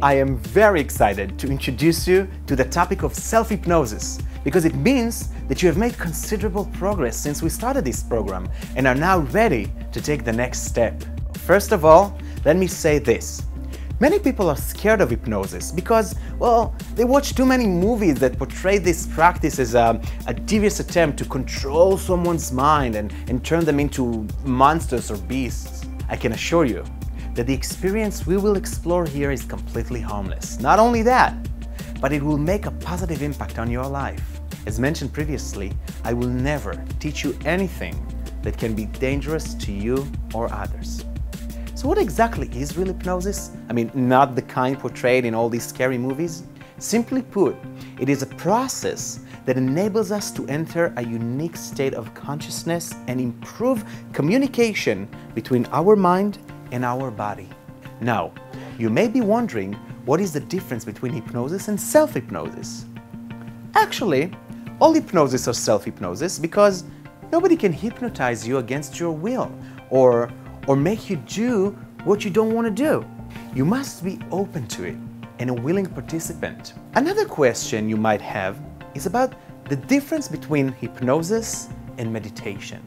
I am very excited to introduce you to the topic of self-hypnosis because it means that you have made considerable progress since we started this program and are now ready to take the next step. First of all, let me say this. Many people are scared of hypnosis because, well, they watch too many movies that portray this practice as a, a devious attempt to control someone's mind and, and turn them into monsters or beasts. I can assure you that the experience we will explore here is completely harmless. Not only that, but it will make a positive impact on your life. As mentioned previously, I will never teach you anything that can be dangerous to you or others. So what exactly is real hypnosis? I mean, not the kind portrayed in all these scary movies? Simply put, it is a process that enables us to enter a unique state of consciousness and improve communication between our mind and our body. Now, you may be wondering what is the difference between hypnosis and self-hypnosis? Actually, all hypnosis are self-hypnosis because nobody can hypnotize you against your will or or make you do what you don't want to do. You must be open to it and a willing participant. Another question you might have is about the difference between hypnosis and meditation.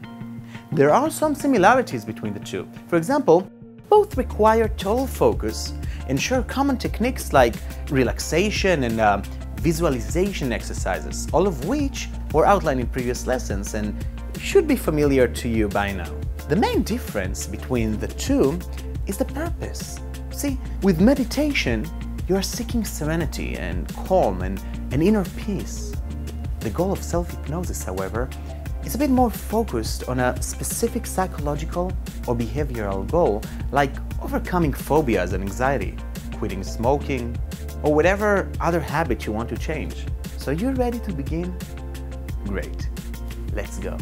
There are some similarities between the two. For example, both require total focus and share common techniques like relaxation and uh, visualization exercises, all of which were outlined in previous lessons and should be familiar to you by now. The main difference between the two is the purpose. See, with meditation, you are seeking serenity and calm and an inner peace. The goal of self-hypnosis, however, is a bit more focused on a specific psychological or behavioral goal, like overcoming phobias and anxiety, quitting smoking, or whatever other habit you want to change. So you're ready to begin? Great. Let's go.